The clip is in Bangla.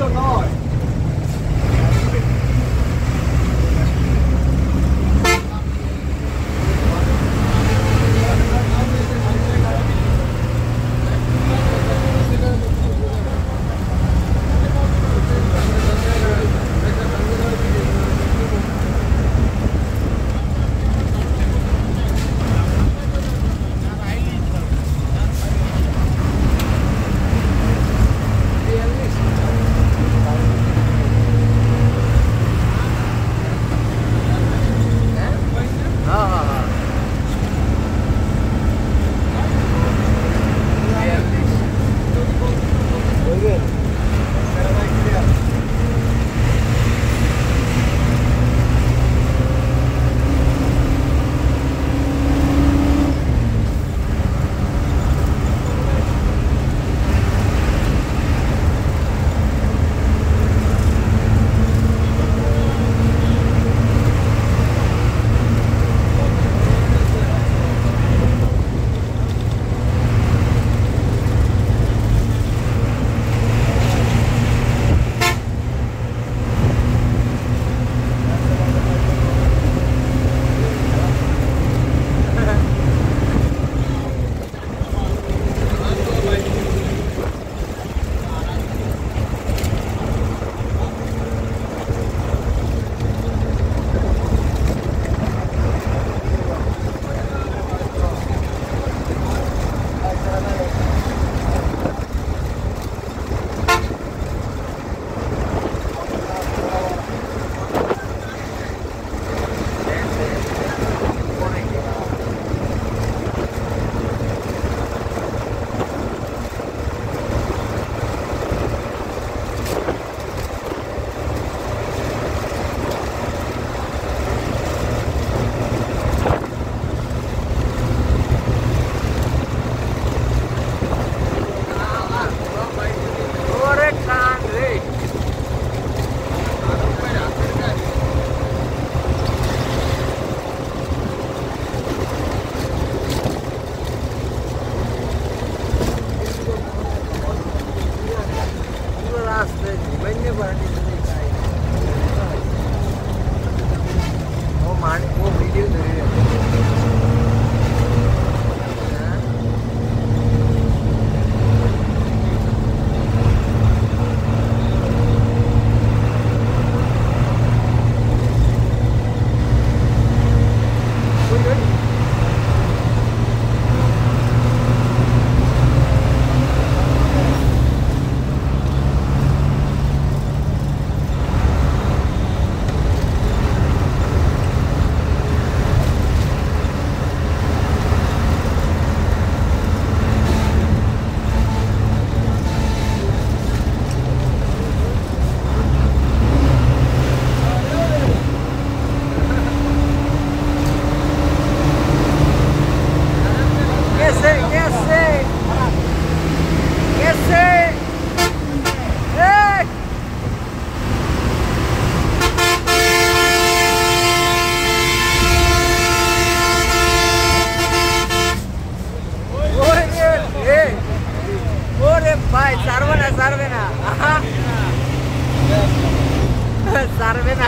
so hard. work. ছাড়বে না ছাড়বে না